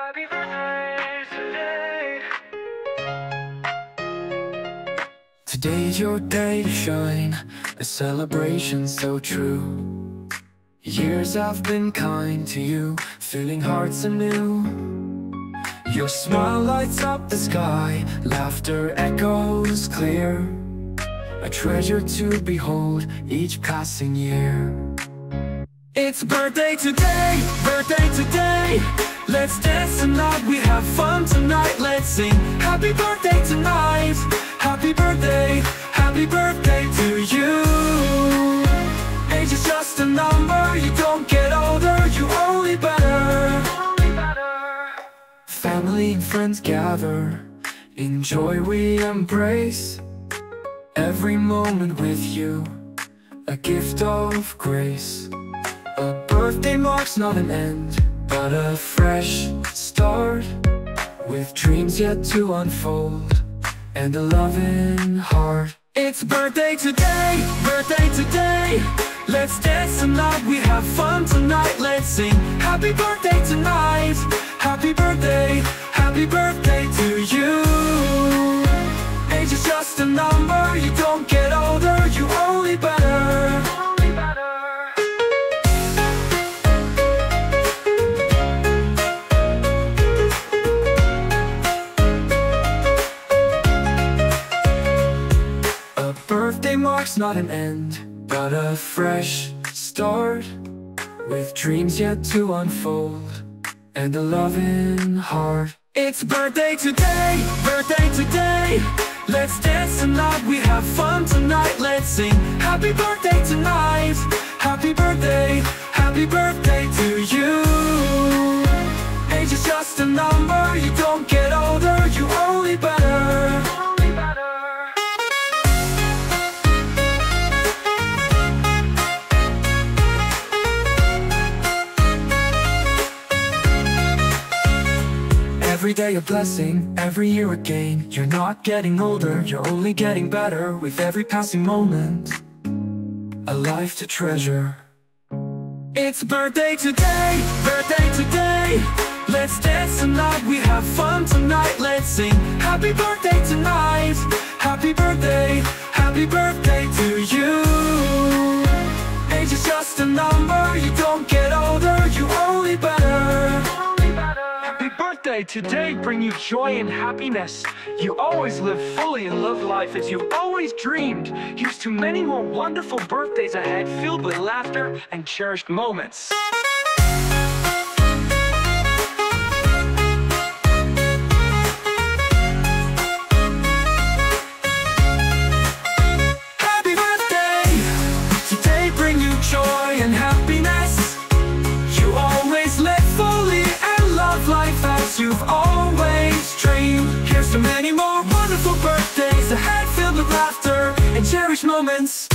Happy birthday your day to shine, a celebration so true. Years I've been kind to you, filling hearts anew. Your smile lights up the sky, laughter echoes clear. A treasure to behold each passing year. It's birthday today, birthday today. Let's dance tonight, we have fun tonight. Let's sing happy birthday tonight. Happy birthday, happy birthday to you. Age is just a number, you don't get older, you only better. Only better. Family and friends gather, in joy we embrace. Every moment with you, a gift of grace. A birthday marks not an end, a fresh start. With dreams yet to unfold, and a loving heart. It's birthday today, birthday today. Let's dance tonight, we have fun tonight. Let's sing happy birthday tonight. Happy birthday, happy birthday birthday marks not an end, but a fresh start. With dreams yet to unfold, and a loving heart. It's birthday today, birthday today. Let's dance tonight, we have fun tonight. Let's sing happy birthday tonight. Happy birthday, happy birthday Every day a blessing, every year a gain. You're not getting older, you're only getting better With every passing moment. A life to treasure. It's birthday today, birthday today. Let's dance tonight, we have fun tonight. Let's sing happy birthday tonight. Happy birthday, happy birthday today, bring you joy and happiness. You always live fully and love life as you've always dreamed. Here's to many more wonderful birthdays ahead, filled with laughter and cherished moments. Many more wonderful birthdays ahead filled with laughter and cherished moments.